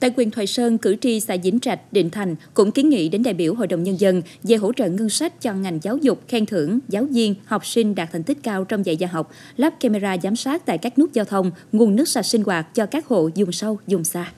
Tại quyền Thoại Sơn, cử tri xã Vĩnh Trạch, Định Thành cũng kiến nghị đến đại biểu Hội đồng Nhân dân về hỗ trợ ngân sách cho ngành giáo dục, khen thưởng, giáo viên, học sinh đạt thành tích cao trong dạy và học, lắp camera giám sát tại các nút giao thông, nguồn nước sạch sinh hoạt cho các hộ dùng sâu, dùng xa.